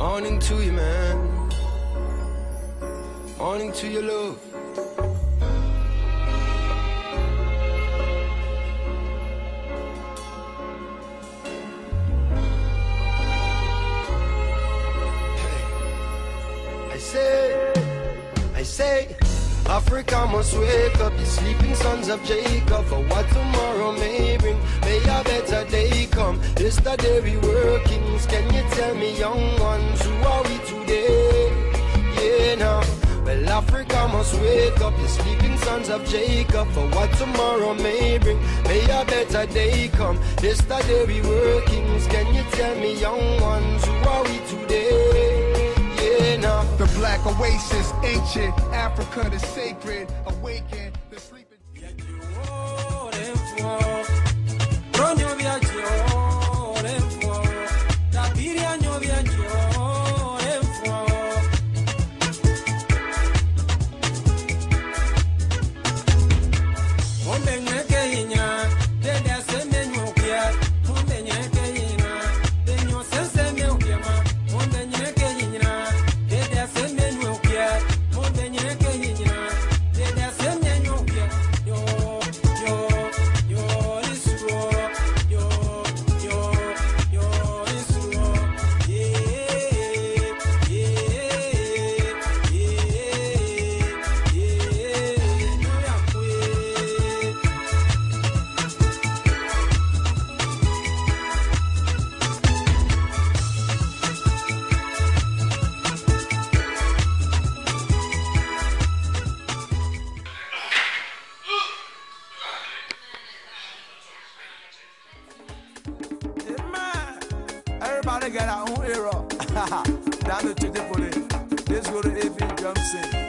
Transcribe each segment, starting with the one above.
Morning to you, man. Morning to your love. Hey. I say, I say, Africa must wake up, the sleeping sons of Jacob, for what tomorrow may bring. May a better day come. Yesterday we were kings. Can you tell me, young ones, who are we today? Yeah, now. Well, Africa must wake up, the sleeping sons of Jacob, for what tomorrow may bring. May a better day come. Yesterday we were kings. Can you tell me, young ones, oasis, ancient Africa, the sacred, awaken the sleeping. Everybody got our own era. Down to Chitipoli. Let's go to A.B. Johnson. From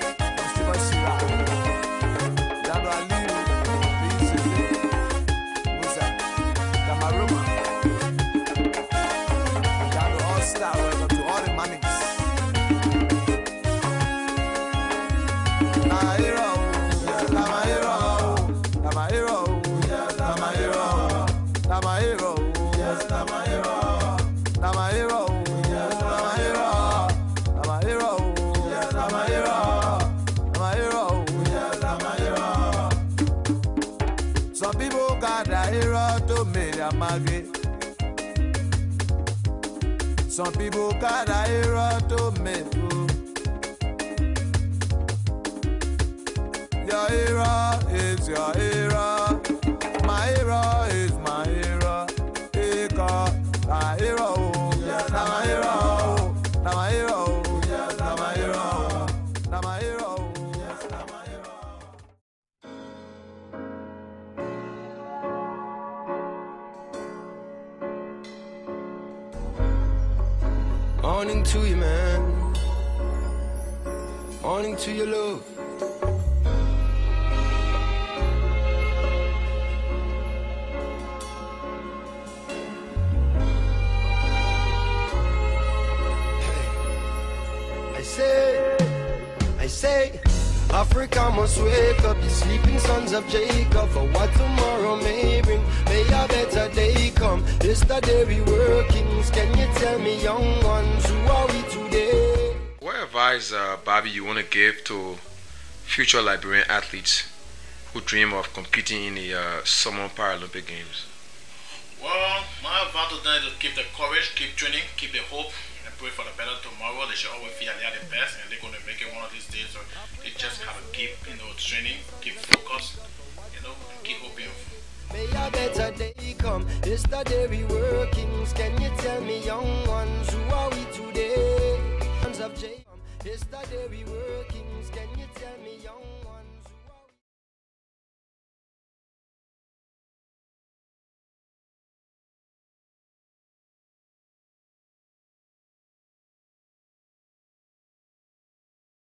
Some people got a hero to make their market. Some people got a hero to make food. Your hero is your Morning to you, man. Morning to your love. I say, I say, Africa must wake up, the sleeping sons of Jacob, for what tomorrow may bring. May a better day come. Yesterday we were kings. Can you tell me, young ones, who are we today? What advice, uh, Bobby, you want to give to future Liberian athletes who dream of competing in the uh, Summer Paralympic Games? Well, my advice to them is to keep the courage, keep training, keep the hope, and pray for the better tomorrow. They should always feel that they are the best and they're going to make it one of these days. So they just have to keep, you know, training, keep focused, you know, and keep hoping. May a better day come. Yesterday we were kings. Can you tell me, young ones, who are we today?